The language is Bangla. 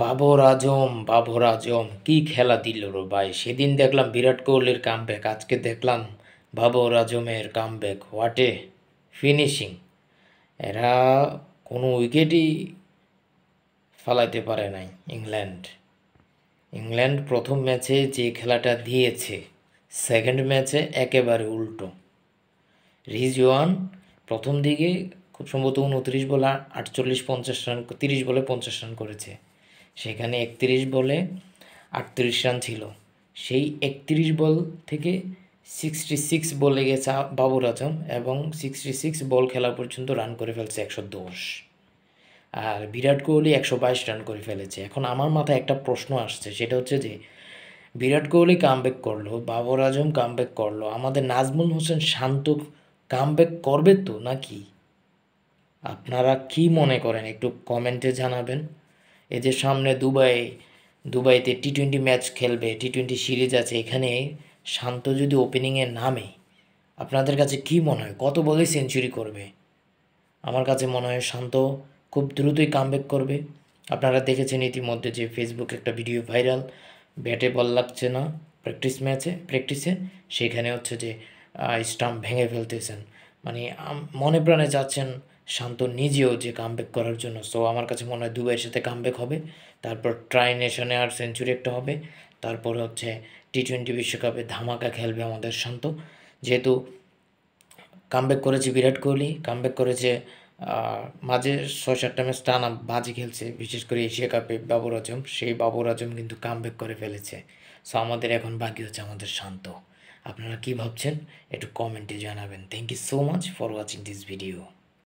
বাবর আজম বাবর আজম কী খেলা দিল রে ভাই? সেদিন দেখলাম বিরাট কোহলির কামব্যাক আজকে দেখলাম বাবর আজমের কামব্যাক হোয়াটে ফিনিশিং এরা কোনো উইকেটই ফালাইতে পারে নাই ইংল্যান্ড। ইংল্যান্ড প্রথম ম্যাচে যে খেলাটা দিয়েছে সেকেন্ড ম্যাচে একেবারে উল্টো। রিজওয়ান প্রথম দিকে খুব সম্ভবত উনত্রিশ বলে আটচল্লিশ, পঞ্চাশ রান তিরিশ বলে পঞ্চাশ রান করেছে। সেখানে একত্রিশ বলে আটত্রিশ রান ছিল। সেই একত্রিশ বল থেকে সিক্সটি সিক্স বলে গেছে বাবুর আজম এবং সিক্সটি সিক্স বল খেলা পর্যন্ত রান করে ফেলছে একশো দশ। আর বিরাট কোহলি একশো বাইশ রান করে ফেলেছে। এখন আমার মাথায় একটা প্রশ্ন আসছে, সেটা হচ্ছে যে বিরাট কোহলি কামব্যাক করল বাবর আজম কামব্যাক করল, আমাদের নাজমুল হোসেন শান্ত কামব্যাক করবে তো নাকি? আপনারা কি মনে করেন, একটু কমেন্টে জানাবেন। এদের সামনে দুবাই, দুবাইতে টি টোয়েন্টি ম্যাচ খেলবে টি টোয়েন্টি সিরিজ আছে, এখানে শান্ত যদি ওপেনিংয়ে নামে, আপনাদের কাছে কি মনে হয়? কত বলে সেঞ্চুরি করবে? আমার কাছে মনে হয় শান্ত খুব দ্রুতই কামব্যাক করবে। আপনারা দেখেছেন ইতিমধ্যে যে ফেসবুক একটা ভিডিও ভাইরাল ব্যাটে বল লাগছে না প্র্যাকটিস ম্যাচে প্র্যাকটিসে সেখানে হচ্ছে যে স্টাম্প ভেঙে ফেলতেছেন। মানে মনে প্রাণে যাচ্ছেন শান্ত নিজেও যে কামব্যাক করার জন্য। সো আমার কাছে মনে হয় দুবাইয়ের সাথে কামব্যাক হবে। তারপর ট্রাই নেশনে আর সেঞ্চুরি একটা হবে। তারপর হচ্ছে টি টোয়েন্টি বিশ্বকাপে ধামাকা খেলবে আমাদের শান্ত। যেহেতু কামব্যাক করেছে বিরাট কোহলি কামব্যাক করেছে মাঝে ছয় সাতটা ম্যাচ টানা বাজি খেলছে। বিশেষ করে এশিয়া কাপে বাবর আজম। সেই বাবর আজম কিন্তু কামব্যাক করে ফেলেছে। সো আমাদের এখন বাকি হচ্ছে আমাদের শান্ত। আপনারা কী ভাবছেন? একটু কমেন্টে জানাবেন। Thank you so much for watching this video